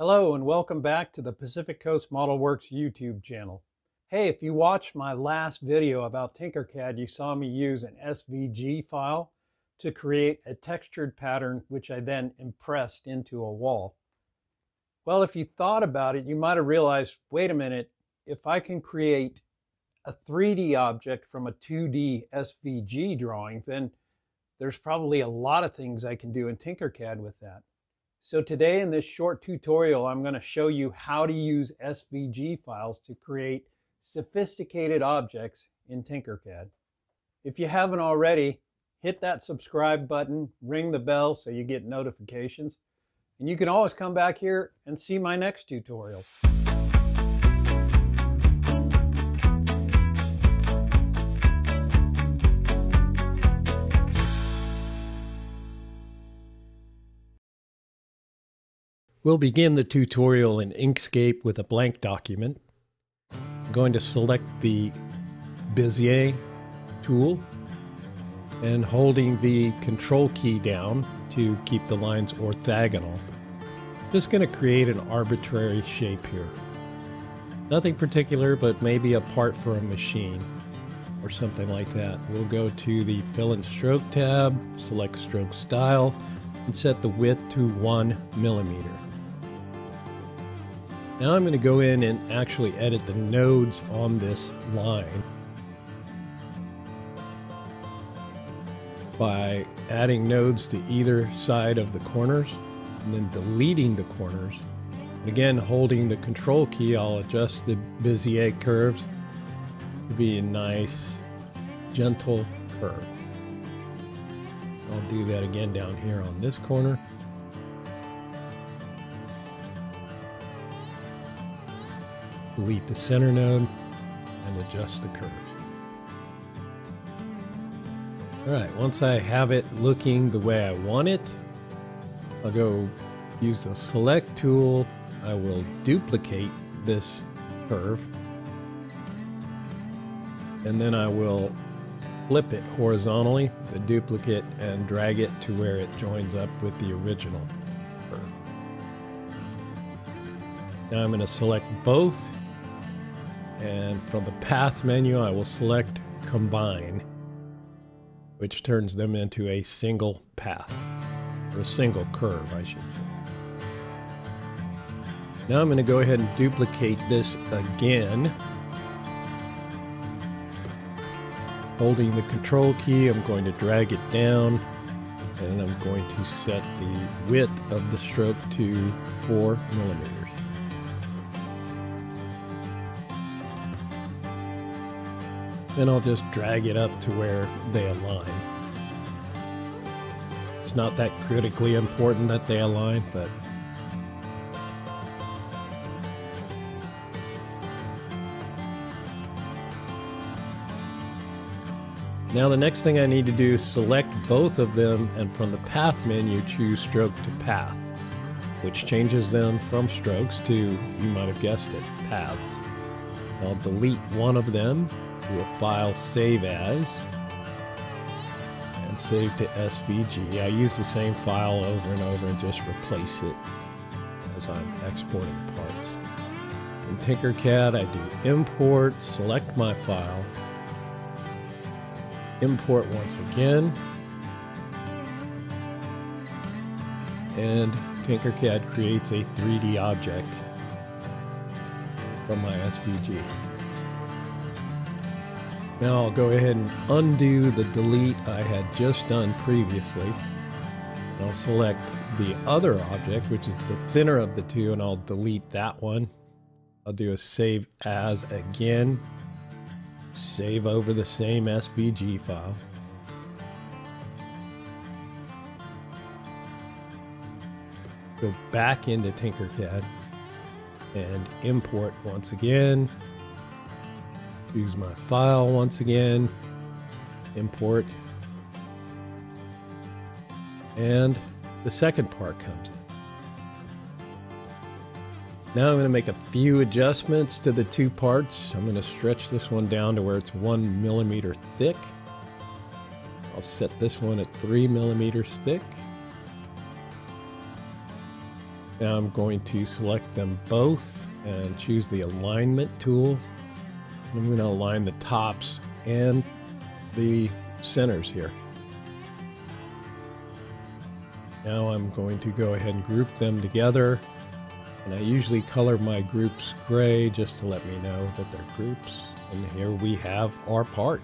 Hello and welcome back to the Pacific Coast Model Works YouTube channel. Hey, if you watched my last video about Tinkercad, you saw me use an SVG file to create a textured pattern which I then impressed into a wall. Well, if you thought about it, you might have realized, wait a minute, if I can create a 3D object from a 2D SVG drawing, then there's probably a lot of things I can do in Tinkercad with that. So today in this short tutorial, I'm going to show you how to use SVG files to create sophisticated objects in Tinkercad. If you haven't already, hit that subscribe button, ring the bell so you get notifications, and you can always come back here and see my next tutorials. We'll begin the tutorial in Inkscape with a blank document. I'm going to select the Bezier tool and holding the control key down to keep the lines orthogonal. Just going to create an arbitrary shape here. Nothing particular, but maybe a part for a machine or something like that. We'll go to the Fill and Stroke tab, select Stroke Style, and set the width to 1 millimeter. Now I'm going to go in and actually edit the nodes on this line by adding nodes to either side of the corners and then deleting the corners. Again, holding the control key, I'll adjust the Bezier curves to be a nice, gentle curve. I'll do that again down here on this corner. Delete the center node, and adjust the curve. Alright, once I have it looking the way I want it, I'll go use the select tool. I will duplicate this curve. And then I will flip it horizontally, the duplicate, and drag it to where it joins up with the original curve. Now I'm going to select both and from the path menu, I will select combine, which turns them into a single path, or a single curve, I should say. Now I'm going to go ahead and duplicate this again. Holding the control key, I'm going to drag it down and I'm going to set the width of the stroke to 4 millimeters. Then I'll just drag it up to where they align. It's not that critically important that they align, but Now the next thing I need to do is select both of them and from the path menu choose stroke to path, which changes them from strokes to, you might have guessed it, paths. I'll delete one of them to a file save as and save to SVG. I use the same file over and over and just replace it as I'm exporting parts. In Tinkercad, I do import, select my file, import once again, and Tinkercad creates a 3D object from my SVG. Now I'll go ahead and undo the delete I had just done previously. I'll select the other object, which is the thinner of the two, and I'll delete that one. I'll do a save as again. Save over the same SVG file. Go back into Tinkercad and import once again. Use my file once again. Import. And the second part comes in. Now I'm going to make a few adjustments to the two parts. I'm going to stretch this one down to where it's one millimeter thick. I'll set this one at three millimeters thick. Now I'm going to select them both and choose the alignment tool. I'm going to align the tops and the centers here. Now I'm going to go ahead and group them together. And I usually color my groups gray just to let me know that they're groups. And here we have our part.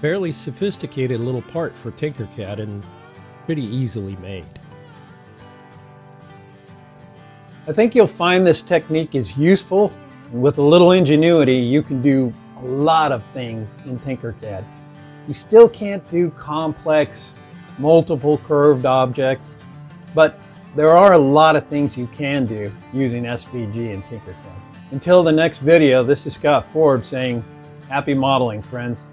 Fairly sophisticated little part for Tinkercad and pretty easily made. I think you'll find this technique is useful. With a little ingenuity, you can do a lot of things in Tinkercad. You still can't do complex, multiple curved objects, but there are a lot of things you can do using SVG and Tinkercad. Until the next video, this is Scott Ford saying, happy modeling, friends.